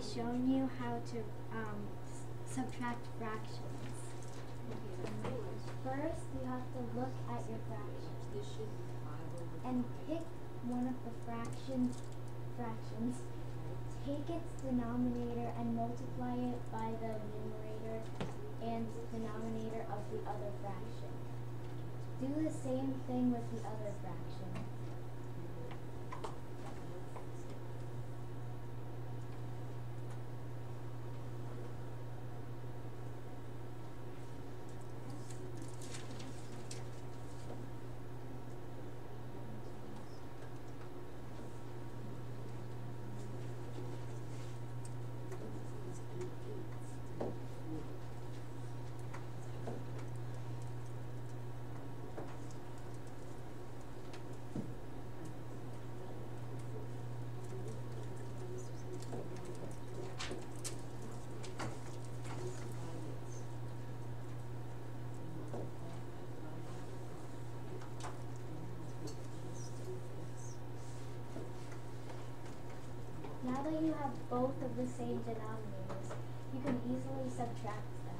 shown you how to um, subtract fractions. First, you have to look at your fraction and pick one of the fractions. Fractions. Take its denominator and multiply it by the numerator and denominator of the other fraction. Do the same thing with the other fraction. Now that you have both of the same denominators, you can easily subtract them.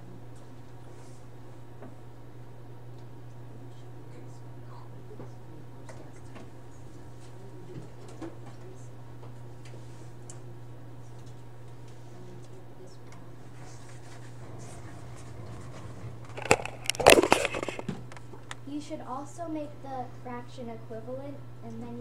You should also make the fraction equivalent, and then.